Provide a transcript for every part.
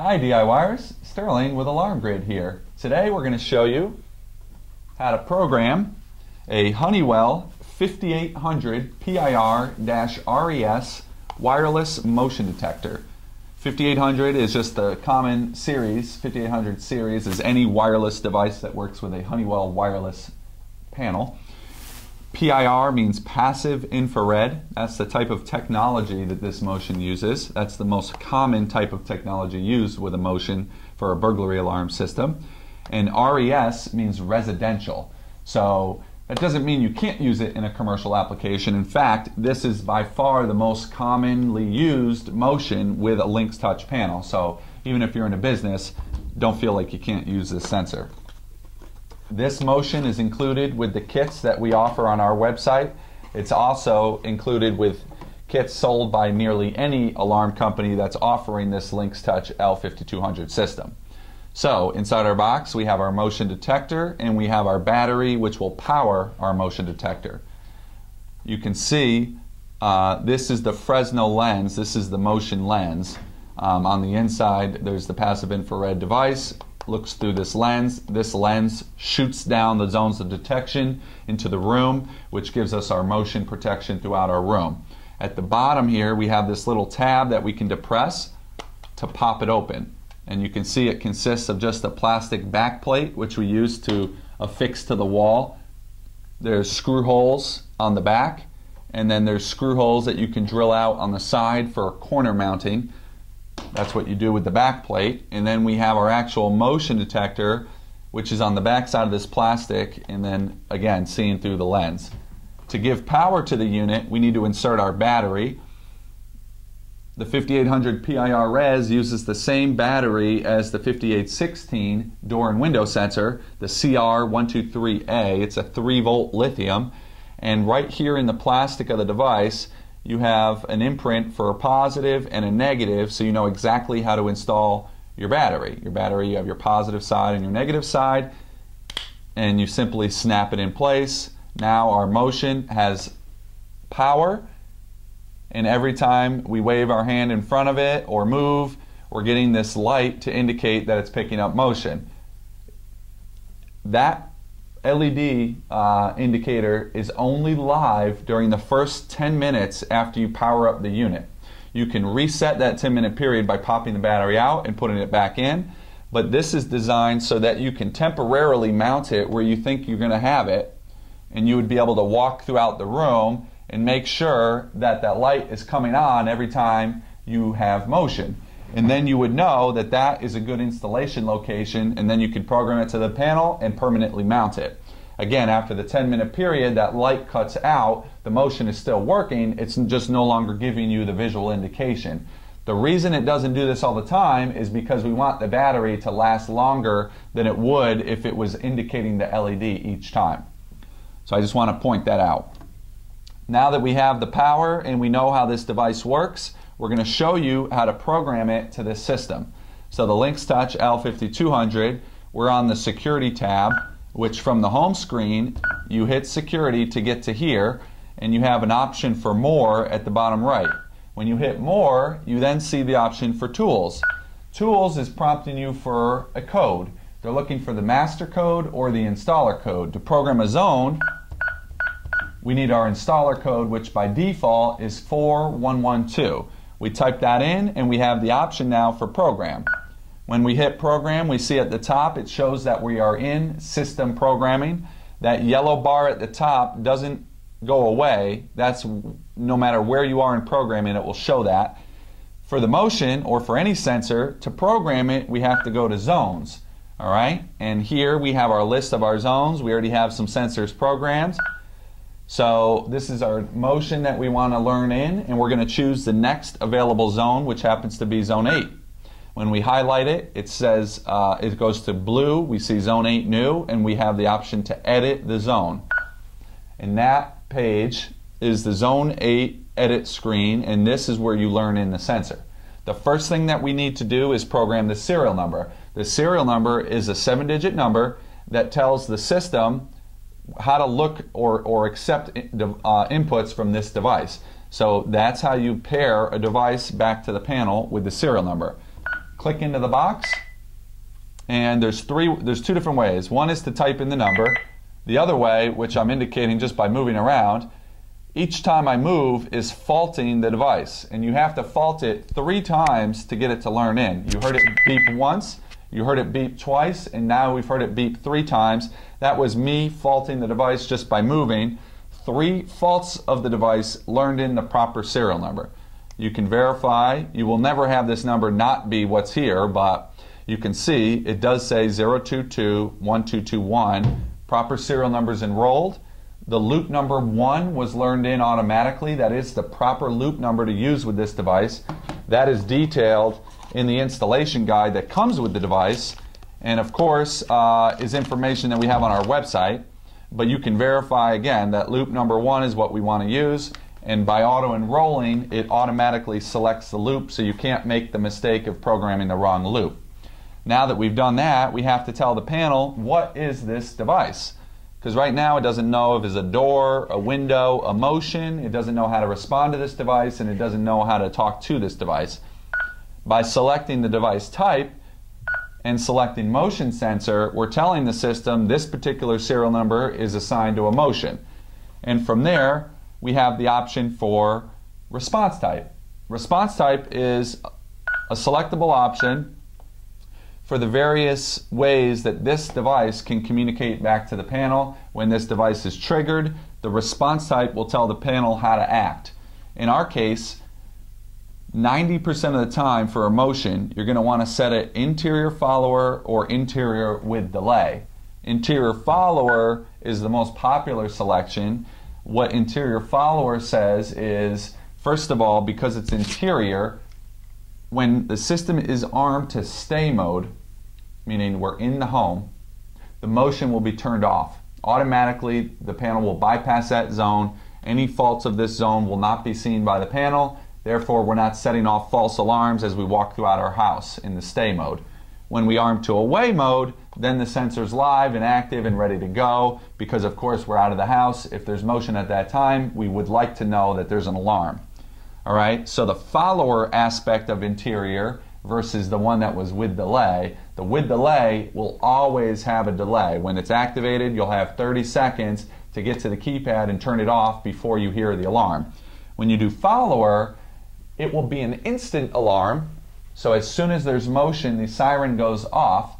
Hi DIYers, Sterling with Alarm Grid here. Today we're going to show you how to program a Honeywell 5800 PIR-RES wireless motion detector. 5800 is just the common series. 5800 series is any wireless device that works with a Honeywell wireless panel. PIR means passive infrared. That's the type of technology that this motion uses. That's the most common type of technology used with a motion for a burglary alarm system. And RES means residential. So that doesn't mean you can't use it in a commercial application. In fact, this is by far the most commonly used motion with a Lynx Touch panel. So even if you're in a business, don't feel like you can't use this sensor. This motion is included with the kits that we offer on our website. It's also included with kits sold by nearly any alarm company that's offering this Lynx Touch L5200 system. So inside our box we have our motion detector and we have our battery which will power our motion detector. You can see uh, this is the Fresnel lens, this is the motion lens. Um, on the inside there's the passive infrared device, looks through this lens. This lens shoots down the zones of detection into the room which gives us our motion protection throughout our room. At the bottom here we have this little tab that we can depress to pop it open and you can see it consists of just a plastic back plate which we use to affix to the wall. There's screw holes on the back and then there's screw holes that you can drill out on the side for corner mounting. That's what you do with the back plate. And then we have our actual motion detector which is on the back side of this plastic and then again seeing through the lens. To give power to the unit we need to insert our battery the 5800 PIR Res uses the same battery as the 5816 door and window sensor, the CR123A. It's a 3 volt lithium. And right here in the plastic of the device, you have an imprint for a positive and a negative so you know exactly how to install your battery. Your battery, you have your positive side and your negative side, and you simply snap it in place. Now our motion has power and every time we wave our hand in front of it or move, we're getting this light to indicate that it's picking up motion. That LED uh, indicator is only live during the first 10 minutes after you power up the unit. You can reset that 10 minute period by popping the battery out and putting it back in, but this is designed so that you can temporarily mount it where you think you're going to have it, and you would be able to walk throughout the room and make sure that that light is coming on every time you have motion. And then you would know that that is a good installation location, and then you could program it to the panel and permanently mount it. Again, after the 10 minute period, that light cuts out, the motion is still working, it's just no longer giving you the visual indication. The reason it doesn't do this all the time is because we want the battery to last longer than it would if it was indicating the LED each time. So I just want to point that out. Now that we have the power and we know how this device works, we're going to show you how to program it to this system. So the Lynx Touch L5200, we're on the security tab, which from the home screen, you hit security to get to here, and you have an option for more at the bottom right. When you hit more, you then see the option for tools. Tools is prompting you for a code. They're looking for the master code or the installer code. To program a zone, we need our installer code, which by default is 4112. We type that in and we have the option now for program. When we hit program, we see at the top it shows that we are in system programming. That yellow bar at the top doesn't go away. That's no matter where you are in programming, it will show that. For the motion or for any sensor, to program it, we have to go to zones. All right, and here we have our list of our zones. We already have some sensors programmed. So this is our motion that we want to learn in, and we're going to choose the next available zone, which happens to be zone 8. When we highlight it, it says uh, it goes to blue. We see zone 8 new, and we have the option to edit the zone. And that page is the zone 8 edit screen, and this is where you learn in the sensor. The first thing that we need to do is program the serial number. The serial number is a seven digit number that tells the system how to look or, or accept uh, inputs from this device. So that's how you pair a device back to the panel with the serial number. click into the box, and there's three. There's two different ways. One is to type in the number. The other way, which I'm indicating just by moving around, each time I move is faulting the device, and you have to fault it three times to get it to learn in. You heard it beep once, you heard it beep twice, and now we've heard it beep three times. That was me faulting the device just by moving. Three faults of the device learned in the proper serial number. You can verify. You will never have this number not be what's here, but you can see it does say 0221221. Proper serial numbers enrolled. The loop number one was learned in automatically. That is the proper loop number to use with this device. That is detailed in the installation guide that comes with the device. And of course, uh, is information that we have on our website. But you can verify again that loop number one is what we want to use. And by auto enrolling, it automatically selects the loop so you can't make the mistake of programming the wrong loop. Now that we've done that, we have to tell the panel what is this device? Because right now it doesn't know if it's a door, a window, a motion. It doesn't know how to respond to this device and it doesn't know how to talk to this device. By selecting the device type and selecting motion sensor, we're telling the system this particular serial number is assigned to a motion. And from there, we have the option for response type. Response type is a selectable option for the various ways that this device can communicate back to the panel. When this device is triggered, the response type will tell the panel how to act. In our case, 90% of the time for a motion, you're going to want to set it interior follower or interior with delay. Interior follower is the most popular selection. What interior follower says is, first of all, because it's interior, when the system is armed to stay mode, meaning we're in the home, the motion will be turned off. Automatically, the panel will bypass that zone. Any faults of this zone will not be seen by the panel. Therefore, we're not setting off false alarms as we walk throughout our house in the stay mode. When we arm to away mode, then the sensor's live and active and ready to go because, of course, we're out of the house. If there's motion at that time, we would like to know that there's an alarm. All right, so the follower aspect of interior versus the one that was with delay. The with delay will always have a delay. When it's activated, you'll have 30 seconds to get to the keypad and turn it off before you hear the alarm. When you do follower, it will be an instant alarm. So as soon as there's motion, the siren goes off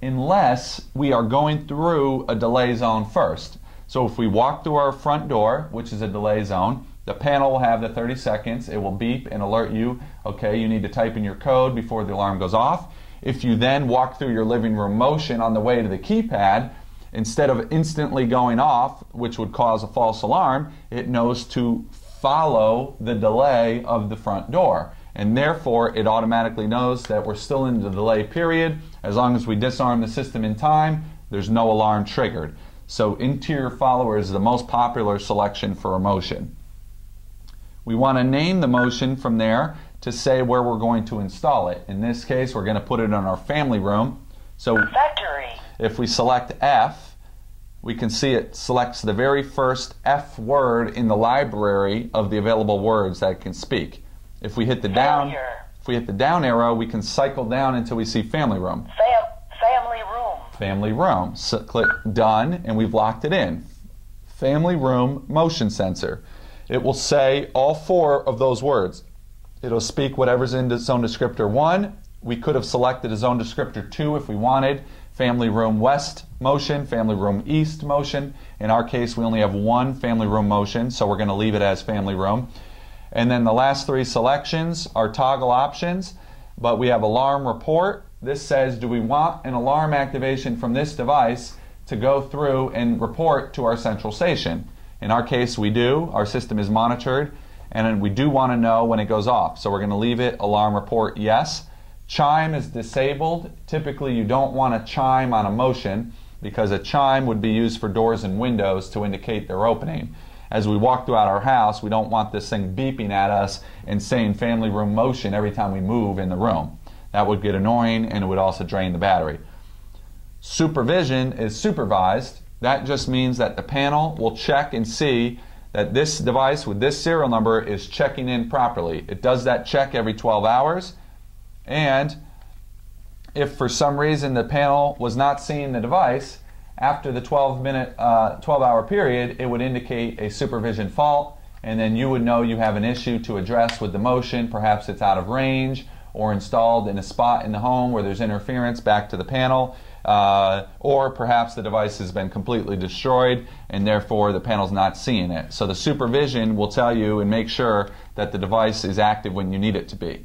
unless we are going through a delay zone first. So if we walk through our front door, which is a delay zone, the panel will have the 30 seconds. It will beep and alert you, okay, you need to type in your code before the alarm goes off. If you then walk through your living room motion on the way to the keypad, instead of instantly going off, which would cause a false alarm, it knows to follow the delay of the front door. And therefore, it automatically knows that we're still in the delay period. As long as we disarm the system in time, there's no alarm triggered. So interior follower is the most popular selection for a motion. We want to name the motion from there to say where we're going to install it. In this case, we're going to put it in our family room. So Factory. if we select F, we can see it selects the very first F word in the library of the available words that it can speak. If we hit the down, if we hit the down arrow, we can cycle down until we see family room. Fam- family room. Family room. So click done and we've locked it in. Family room motion sensor. It will say all four of those words. It'll speak whatever's in the zone descriptor 1. We could have selected a zone descriptor 2 if we wanted. Family room west motion, family room east motion. In our case, we only have one family room motion, so we're going to leave it as family room. And then the last three selections are toggle options, but we have alarm report. This says, do we want an alarm activation from this device to go through and report to our central station? In our case, we do. Our system is monitored, and we do want to know when it goes off. So we're going to leave it alarm report yes. Chime is disabled. Typically, you don't want a chime on a motion because a chime would be used for doors and windows to indicate they're opening. As we walk throughout our house, we don't want this thing beeping at us and saying family room motion every time we move in the room. That would get annoying and it would also drain the battery. Supervision is supervised. That just means that the panel will check and see that this device with this serial number is checking in properly. It does that check every 12 hours and if for some reason the panel was not seeing the device, after the 12 minute, uh, 12 hour period, it would indicate a supervision fault, and then you would know you have an issue to address with the motion. Perhaps it's out of range or installed in a spot in the home where there's interference back to the panel. Uh, or perhaps the device has been completely destroyed and therefore the panel's not seeing it. So the supervision will tell you and make sure that the device is active when you need it to be.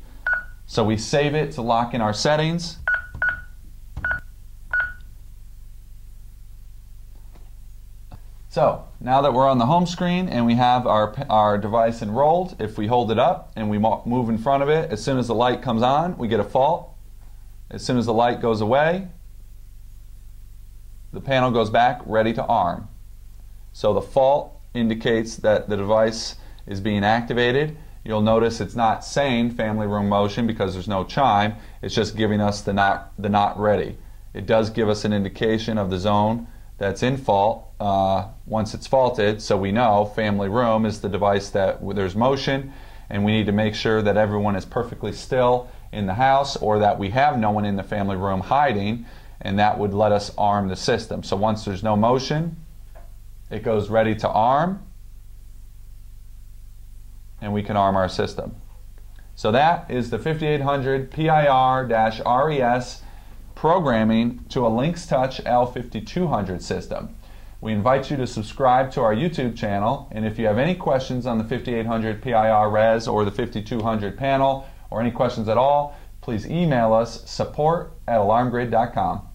So we save it to lock in our settings. So now that we're on the home screen and we have our, our device enrolled, if we hold it up and we move in front of it, as soon as the light comes on, we get a fault. As soon as the light goes away, the panel goes back ready to arm. So the fault indicates that the device is being activated. You'll notice it's not saying family room motion because there's no chime. It's just giving us the not, the not ready. It does give us an indication of the zone that's in fault uh, once it's faulted, so we know family room is the device that there's motion, and we need to make sure that everyone is perfectly still in the house or that we have no one in the family room hiding, and that would let us arm the system. So once there's no motion, it goes ready to arm, and we can arm our system. So that is the 5800 PIR-RES programming to a Lynx Touch L5200 system. We invite you to subscribe to our YouTube channel, and if you have any questions on the 5800 PIR Res or the 5200 panel, or any questions at all, please email us support at alarmgrid.com.